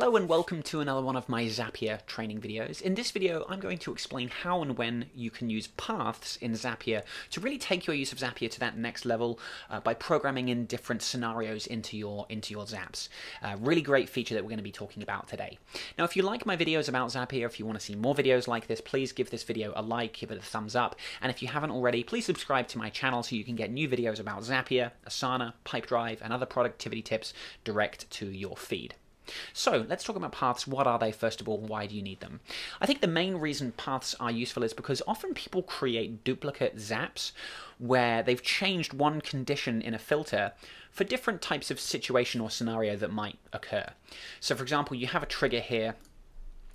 Hello and welcome to another one of my Zapier training videos. In this video, I'm going to explain how and when you can use paths in Zapier to really take your use of Zapier to that next level uh, by programming in different scenarios into your into your Zaps. Uh, really great feature that we're going to be talking about today. Now, if you like my videos about Zapier, if you want to see more videos like this, please give this video a like, give it a thumbs up, and if you haven't already, please subscribe to my channel so you can get new videos about Zapier, Asana, Pipedrive, and other productivity tips direct to your feed. So let's talk about paths. What are they, first of all? Why do you need them? I think the main reason paths are useful is because often people create duplicate zaps where they've changed one condition in a filter for different types of situation or scenario that might occur. So, for example, you have a trigger here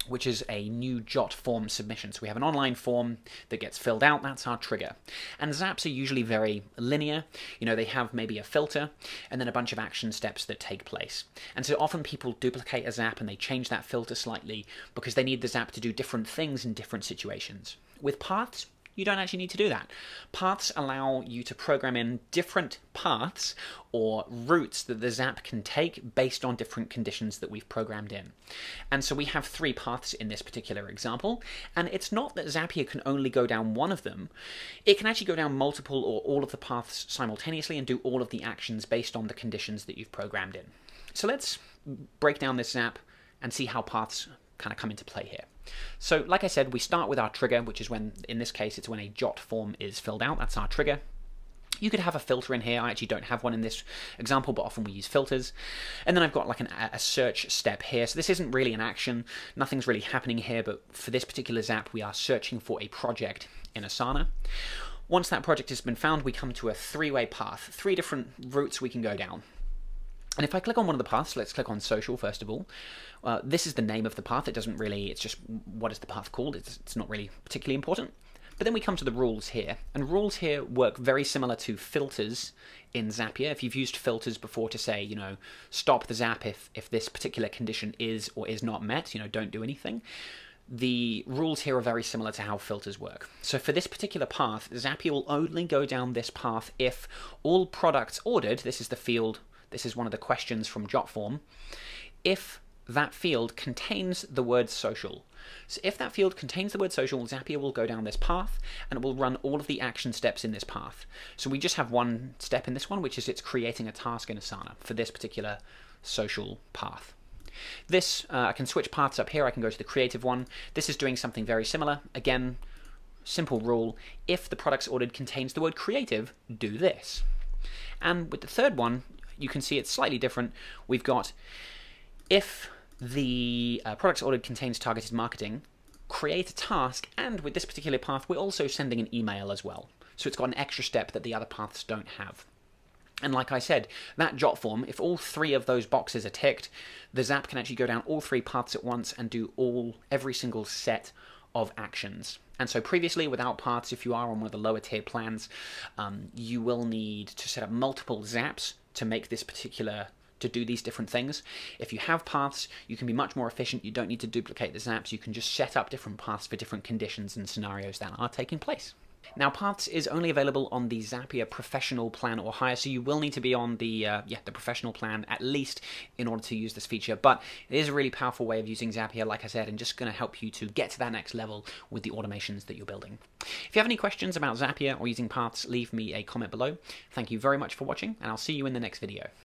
which is a new Jotform submission. So we have an online form that gets filled out, that's our trigger. And Zaps are usually very linear. You know, they have maybe a filter and then a bunch of action steps that take place. And so often people duplicate a Zap and they change that filter slightly because they need the Zap to do different things in different situations. With paths, you don't actually need to do that. Paths allow you to program in different paths or routes that the Zap can take based on different conditions that we've programmed in. And so we have three paths in this particular example, and it's not that Zapier can only go down one of them, it can actually go down multiple or all of the paths simultaneously and do all of the actions based on the conditions that you've programmed in. So let's break down this Zap and see how paths kind of come into play here. So like I said, we start with our trigger, which is when, in this case, it's when a Jotform is filled out. That's our trigger. You could have a filter in here. I actually don't have one in this example, but often we use filters. And then I've got like an, a search step here. So this isn't really an action. Nothing's really happening here, but for this particular Zap, we are searching for a project in Asana. Once that project has been found, we come to a three-way path, three different routes we can go down. And if I click on one of the paths, let's click on social first of all. Uh, this is the name of the path. It doesn't really, it's just what is the path called. It's, it's not really particularly important. But then we come to the rules here. And rules here work very similar to filters in Zapier. If you've used filters before to say, you know, stop the Zap if, if this particular condition is or is not met, you know, don't do anything the rules here are very similar to how filters work. So for this particular path, Zapier will only go down this path if all products ordered, this is the field this is one of the questions from Jotform, if that field contains the word social. So if that field contains the word social, Zapier will go down this path and it will run all of the action steps in this path. So we just have one step in this one, which is it's creating a task in Asana for this particular social path. This, uh, I can switch paths up here, I can go to the creative one. This is doing something very similar. Again, simple rule, if the products ordered contains the word creative, do this. And with the third one, you can see it's slightly different. We've got if the uh, products ordered contains targeted marketing, create a task, and with this particular path, we're also sending an email as well. So it's got an extra step that the other paths don't have. And like I said, that Jotform, if all three of those boxes are ticked, the Zap can actually go down all three paths at once and do all every single set of actions. And so previously, without paths, if you are on one of the lower tier plans, um, you will need to set up multiple zaps to make this particular to do these different things. If you have paths, you can be much more efficient. You don't need to duplicate the zaps. You can just set up different paths for different conditions and scenarios that are taking place. Now, Paths is only available on the Zapier Professional plan or higher, so you will need to be on the uh, yeah the Professional plan at least in order to use this feature. But it is a really powerful way of using Zapier, like I said, and just going to help you to get to that next level with the automations that you're building. If you have any questions about Zapier or using Paths, leave me a comment below. Thank you very much for watching, and I'll see you in the next video.